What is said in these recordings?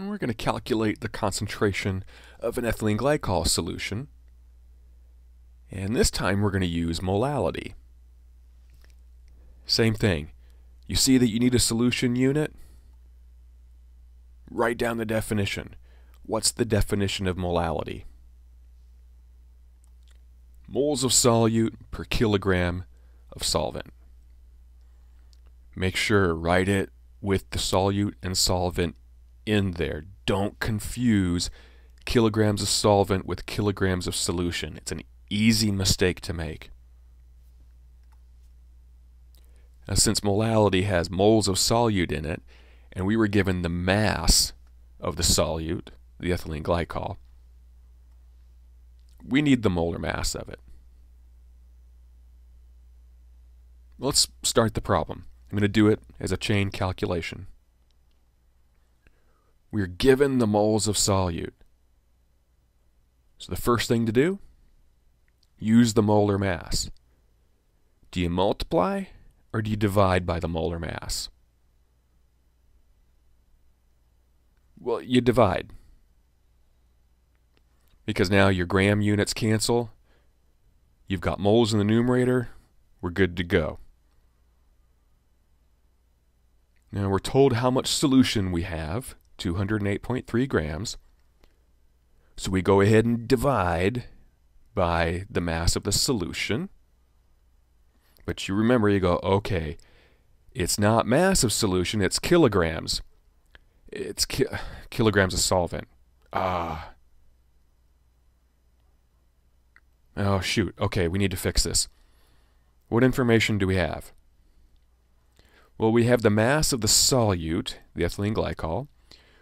And we're going to calculate the concentration of an ethylene glycol solution. And this time we're going to use molality. Same thing. You see that you need a solution unit? Write down the definition. What's the definition of molality? Moles of solute per kilogram of solvent. Make sure write it with the solute and solvent in there. Don't confuse kilograms of solvent with kilograms of solution. It's an easy mistake to make. Now, since molality has moles of solute in it, and we were given the mass of the solute, the ethylene glycol, we need the molar mass of it. Let's start the problem. I'm going to do it as a chain calculation. We're given the moles of solute. So the first thing to do, use the molar mass. Do you multiply or do you divide by the molar mass? Well, you divide. Because now your gram units cancel. You've got moles in the numerator. We're good to go. Now we're told how much solution we have, 208.3 grams. So we go ahead and divide by the mass of the solution. But you remember, you go, okay, it's not mass of solution, it's kilograms. It's ki kilograms of solvent. Ah. Oh, shoot. Okay, we need to fix this. What information do we have? Well, we have the mass of the solute, the ethylene glycol.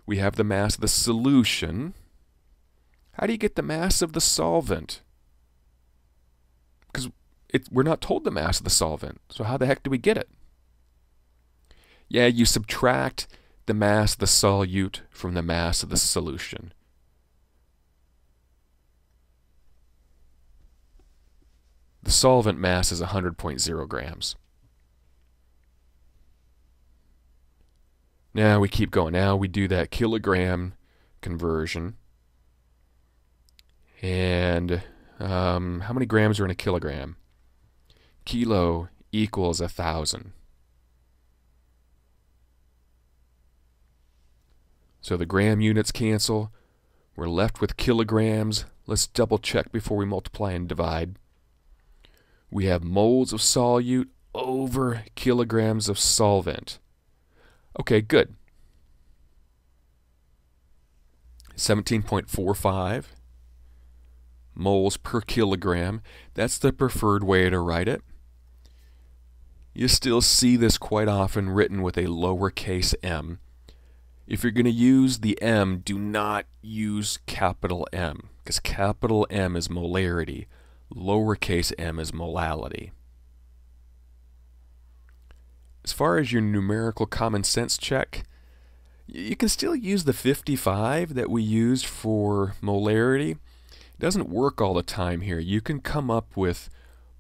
We have the mass of the solution. How do you get the mass of the solvent? Because we're not told the mass of the solvent. So how the heck do we get it? Yeah, you subtract the mass of the solute from the mass of the solution. The solvent mass is 100.0 grams. Now we keep going. Now we do that kilogram conversion. And um, how many grams are in a kilogram? Kilo equals a thousand. So the gram units cancel. We're left with kilograms. Let's double check before we multiply and divide. We have moles of solute over kilograms of solvent. Okay, good. 17.45 moles per kilogram. That's the preferred way to write it. You still see this quite often written with a lowercase m. If you're going to use the m, do not use capital M, because capital M is molarity, lowercase m is molality. As far as your numerical common sense check, you can still use the 55 that we used for molarity. It doesn't work all the time here. You can come up with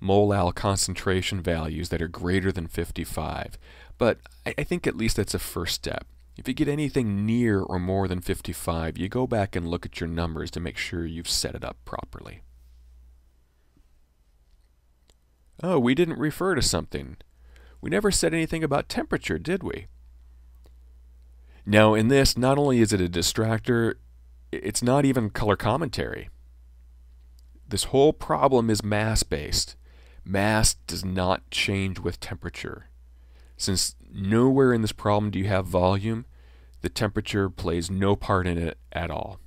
molal concentration values that are greater than 55. But I think at least that's a first step. If you get anything near or more than 55, you go back and look at your numbers to make sure you've set it up properly. Oh, we didn't refer to something. We never said anything about temperature, did we? Now, in this, not only is it a distractor, it's not even color commentary. This whole problem is mass based. Mass does not change with temperature. Since nowhere in this problem do you have volume, the temperature plays no part in it at all.